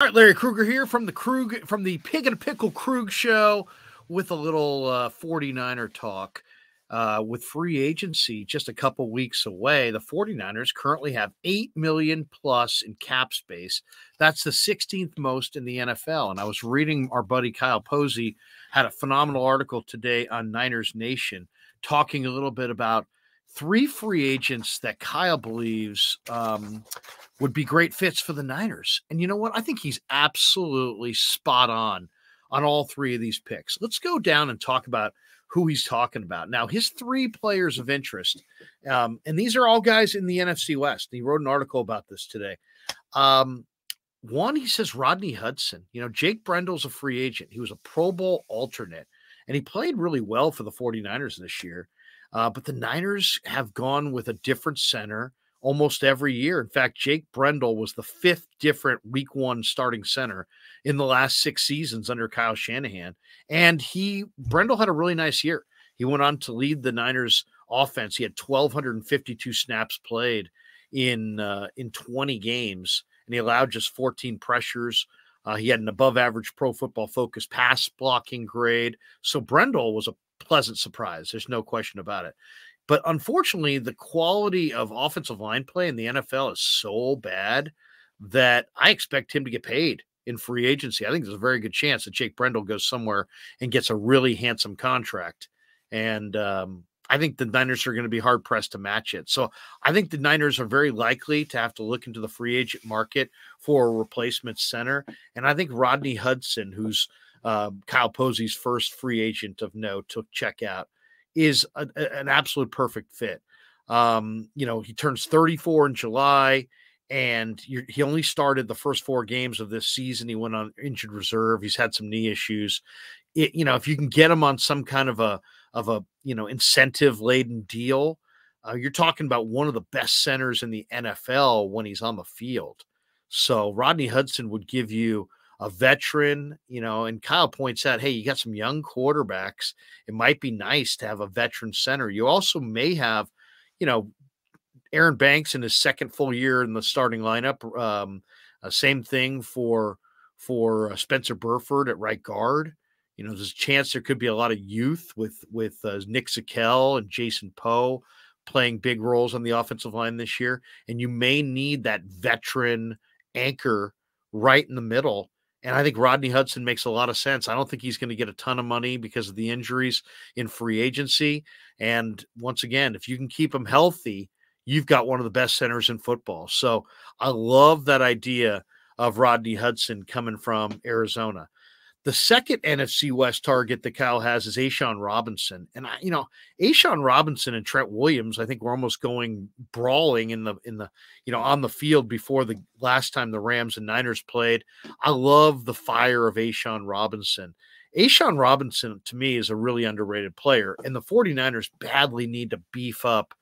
All right, Larry Krueger here from the Krueg from the Pig and Pickle Krueg show with a little uh, 49er talk. Uh, with free agency just a couple weeks away, the 49ers currently have 8 million plus in cap space. That's the 16th most in the NFL. And I was reading our buddy Kyle Posey had a phenomenal article today on Niners Nation talking a little bit about three free agents that Kyle believes um, would be great fits for the Niners. And you know what? I think he's absolutely spot on on all three of these picks. Let's go down and talk about who he's talking about. Now, his three players of interest, um, and these are all guys in the NFC West. He wrote an article about this today. Um, one, he says Rodney Hudson. You know, Jake Brendel's a free agent. He was a Pro Bowl alternate, and he played really well for the 49ers this year. Uh, but the Niners have gone with a different center almost every year. In fact, Jake Brendel was the fifth different week one starting center in the last six seasons under Kyle Shanahan. And he, Brendel had a really nice year. He went on to lead the Niners offense. He had 1,252 snaps played in uh, in 20 games, and he allowed just 14 pressures. Uh, he had an above average pro football focus pass blocking grade. So Brendel was a pleasant surprise. There's no question about it. But unfortunately, the quality of offensive line play in the NFL is so bad that I expect him to get paid in free agency. I think there's a very good chance that Jake Brendel goes somewhere and gets a really handsome contract. And um, I think the Niners are going to be hard pressed to match it. So I think the Niners are very likely to have to look into the free agent market for a replacement center. And I think Rodney Hudson, who's uh, Kyle Posey's first free agent of note to check out, is a, a, an absolute perfect fit. Um, you know, he turns 34 in July, and he only started the first four games of this season. He went on injured reserve. He's had some knee issues. It, you know, if you can get him on some kind of a of a you know incentive laden deal, uh, you're talking about one of the best centers in the NFL when he's on the field. So Rodney Hudson would give you a veteran, you know, and Kyle points out, hey, you got some young quarterbacks. It might be nice to have a veteran center. You also may have, you know, Aaron Banks in his second full year in the starting lineup. Um, uh, same thing for for uh, Spencer Burford at right guard. You know, there's a chance there could be a lot of youth with with uh, Nick Zakelj and Jason Poe playing big roles on the offensive line this year, and you may need that veteran anchor right in the middle and I think Rodney Hudson makes a lot of sense. I don't think he's going to get a ton of money because of the injuries in free agency. And once again, if you can keep him healthy, you've got one of the best centers in football. So I love that idea of Rodney Hudson coming from Arizona. The second NFC West target that Kyle has is A'Shawn Robinson, and I, you know, A'Shawn Robinson and Trent Williams. I think we're almost going brawling in the in the you know on the field before the last time the Rams and Niners played. I love the fire of A'Shawn Robinson. A'Shawn Robinson to me is a really underrated player, and the 49ers badly need to beef up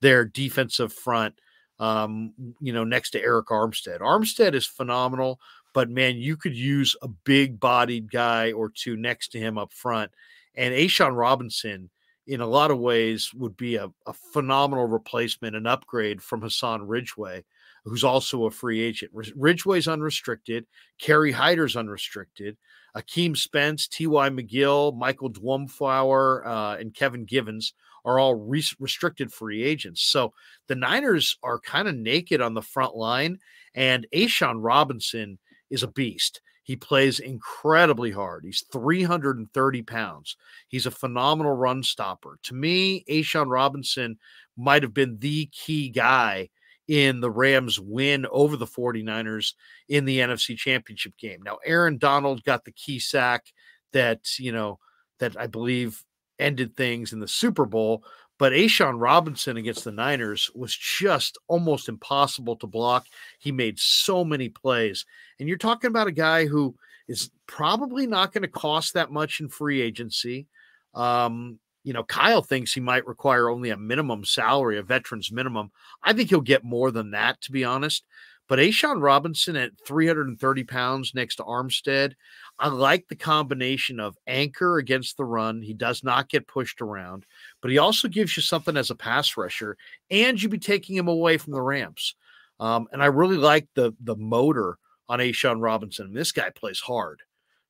their defensive front. Um, you know, next to Arik Armstead. Armstead is phenomenal, but man, you could use a big bodied guy or two next to him up front. And A'Shawn Robinson, in a lot of ways, would be a, a phenomenal replacement, an upgrade from Hassan Ridgeway, who's also a free agent. Ridgeway's unrestricted, Kerry Hyder's unrestricted. Akeem Spence, T.Y. McGill, Michael Dwumfour, uh, and Kevin Givens are all re- restricted free agents. So the Niners are kind of naked on the front line, and A'Shawn Robinson is a beast. He plays incredibly hard. He's 330 pounds. He's a phenomenal run stopper. To me, A'Shawn Robinson might have been the key guy in the Rams' win over the 49ers in the NFC Championship game. Now, Aaron Donald got the key sack that, you know, that I believe ended things in the Super Bowl, but A'Shawn Robinson against the Niners was just almost impossible to block. He made so many plays. And you're talking about a guy who is probably not going to cost that much in free agency. Um, you know, Kyle thinks he might require only a minimum salary, a veteran's minimum. I think he'll get more than that, to be honest. But A'Shawn Robinson at 330 pounds next to Armstead, I like the combination of anchor against the run. He does not get pushed around, but he also gives you something as a pass rusher, and you'd be taking him away from the Rams. Um, and I really like the the motor on A'Shawn Robinson. This guy plays hard.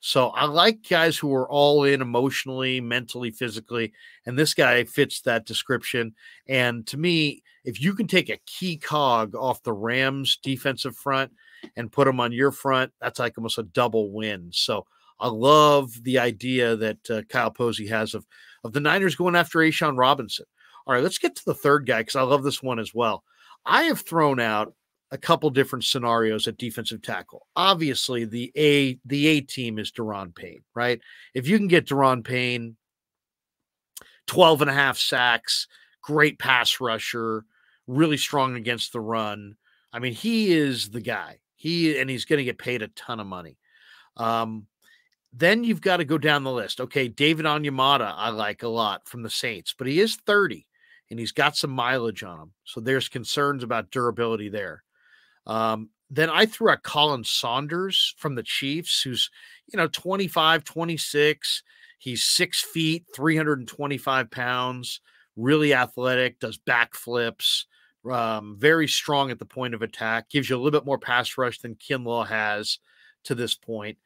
So I like guys who are all in emotionally, mentally, physically, and this guy fits that description. And to me, if you can take a key cog off the Rams defensive front and put them on your front, that's like almost a double win. So I love the idea that uh, Kyle Posey has of of the Niners going after A'Shawn Robinson. All right, let's get to the third guy because I love this one as well. I have thrown out a couple different scenarios at defensive tackle. Obviously, the A the A team is Daron Payne, right? If you can get Daron Payne 12 and a half sacks, great pass rusher, really strong against the run. I mean, he is the guy. He and he's going to get paid a ton of money. Um, then you've got to go down the list. Okay, David Onyemata, I like a lot from the Saints, but he is 30 and he's got some mileage on him. So there's concerns about durability there. Um, then I threw out Khalen Saunders from the Chiefs, who's, you know, 25, 26. He's six feet, 325 pounds, really athletic, does backflips, um, very strong at the point of attack, gives you a little bit more pass rush than Kinlaw has to this point.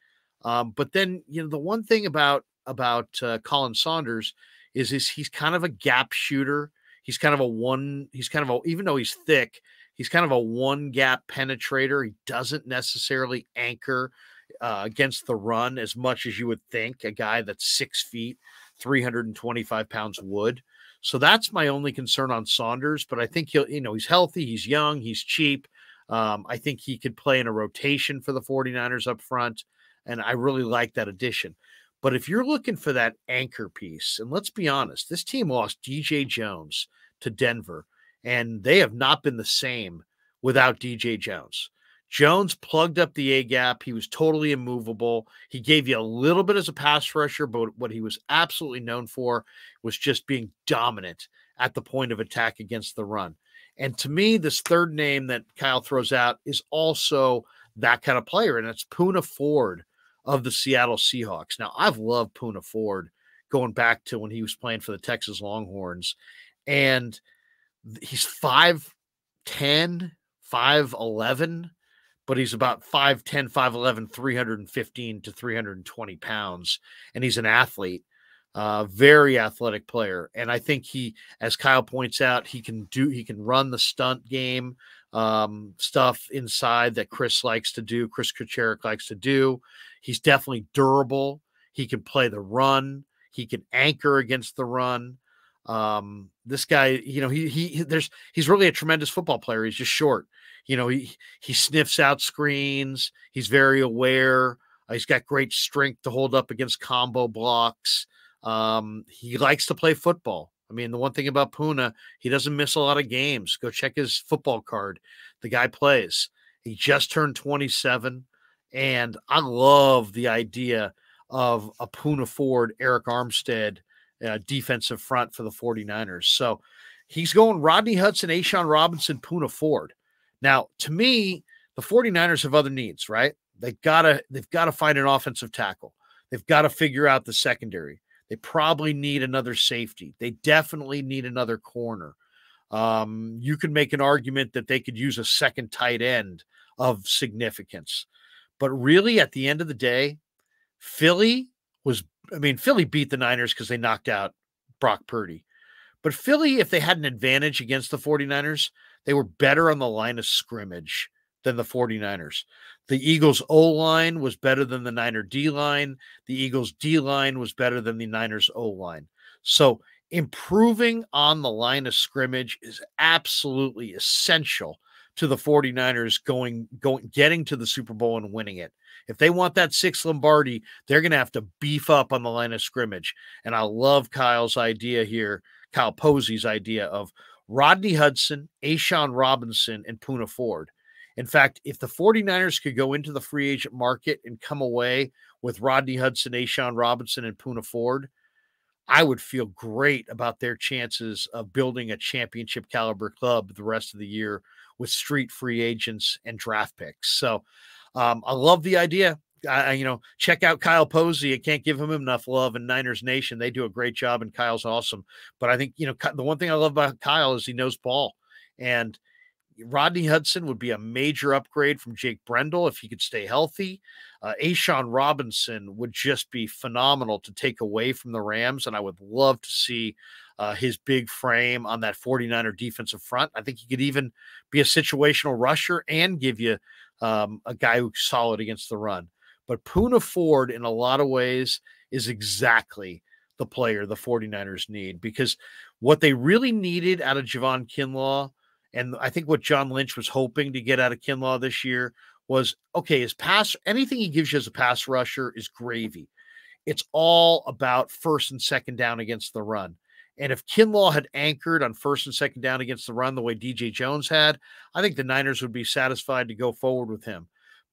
Um, but then, you know, the one thing about about uh, Khalen Saunders is is he's kind of a gap shooter. He's kind of a one. He's kind of a even though he's thick, He's kind of a one gap penetrator. He doesn't necessarily anchor uh, against the run as much as you would think a guy that's six feet, 325 pounds would. So that's my only concern on Saunders. But I think he'll, you know, he's healthy, he's young, he's cheap. Um, I think he could play in a rotation for the 49ers up front. And I really like that addition. But if you're looking for that anchor piece, and let's be honest, this team lost DJ Jones to Denver and they have not been the same without DJ Jones. Jones plugged up the A gap. He was totally immovable. He gave you a little bit as a pass rusher, but what he was absolutely known for was just being dominant at the point of attack against the run. And to me, this third name that Kyle throws out is also that kind of player, and it's Poona Ford of the Seattle Seahawks. Now, I've loved Poona Ford going back to when he was playing for the Texas Longhorns. And – he's 5'10, 5'11, but he's about 5'10, 5'11, 315 to 320 pounds. And he's an athlete, uh, very athletic player. And I think he, as Kyle points out, he can do, he can run the stunt game um, stuff inside that Kris likes to do, Kris Kocurek likes to do. He's definitely durable. He can play the run. He can anchor against the run. Um, this guy, you know, he he there's he's really a tremendous football player. He's just short. You know, he he sniffs out screens. He's very aware. Uh, he's got great strength to hold up against combo blocks. Um, he likes to play football. I mean, the one thing about Poona, he doesn't miss a lot of games. Go check his football card. The guy plays. He just turned 27. And I love the idea of a Poona Ford, Arik Armstead uh, defensive front for the 49ers. So he's going Rodney Hudson, A'Shawn Robinson, Poona Ford. Now, to me, the 49ers have other needs, right? They've got to they've got to find an offensive tackle. They've got to figure out the secondary. They probably need another safety. They definitely need another corner. Um, you could make an argument that they could use a second tight end of significance. But really, at the end of the day, Philly was I mean, Philly beat the Niners because they knocked out Brock Purdy. But Philly, if they had an advantage against the 49ers, they were better on the line of scrimmage than the 49ers. The Eagles' O line was better than the Niner D line. The Eagles' D line was better than the Niners' O line. So improving on the line of scrimmage is absolutely essential to the 49ers going going getting to the Super Bowl and winning it. If they want that six Lombardi, they're going to have to beef up on the line of scrimmage. And I love Kyle's idea here, Kyle Posey's idea of Rodney Hudson, A'Shawn Robinson, and Poona Ford. In fact, if the 49ers could go into the free agent market and come away with Rodney Hudson, A'Shawn Robinson, and Poona Ford, I would feel great about their chances of building a championship caliber club the rest of the year with street free agents and draft picks. So um, I love the idea. I, you know, check out Kyle Posey. I can't give him enough love in Niners Nation. They do a great job, and Kyle's awesome. But I think you know the one thing I love about Kyle is he knows ball, and Rodney Hudson would be a major upgrade from Jake Brendel if he could stay healthy. Uh, A'Shawn Robinson would just be phenomenal to take away from the Rams, and I would love to see uh, his big frame on that 49er defensive front. I think he could even be a situational rusher and give you um, a guy who's solid against the run. But Poona Ford, in a lot of ways, is exactly the player the 49ers need because what they really needed out of Javon Kinlaw, and I think what John Lynch was hoping to get out of Kinlaw this year was okay, his pass, anything he gives you as a pass rusher is gravy. It's all about first and second down against the run. And if Kinlaw had anchored on first and second down against the run the way DJ Jones had, I think the Niners would be satisfied to go forward with him.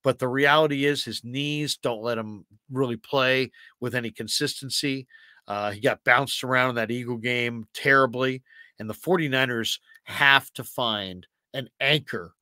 But the reality is his knees don't let him really play with any consistency. Uh, he got bounced around in that Eagle game terribly. And the 49ers have to find an anchor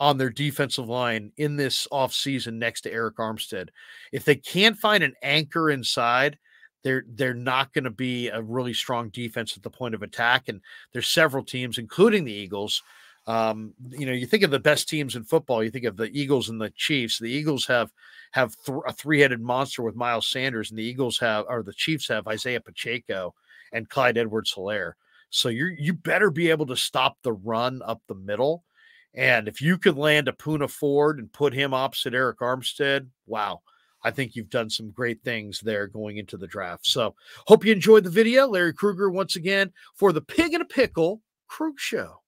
on their defensive line in this offseason next to Arik Armstead. If they can't find an anchor inside, they're they're not going to be a really strong defense at the point of attack. And there's several teams, including the Eagles. Um, you know, you think of the best teams in football. You think of the Eagles and the Chiefs. The Eagles have have th- a three headed monster with Miles Sanders, and the Eagles have or the Chiefs have Isaiah Pacheco and Clyde Edwards Helaire. So you you better be able to stop the run up the middle. And if you could land a Poona Ford and put him opposite Arik Armstead, wow. I think you've done some great things there going into the draft. So, hope you enjoyed the video. Larry Krueger, once again for the Pig and a Pickle Krueg Show.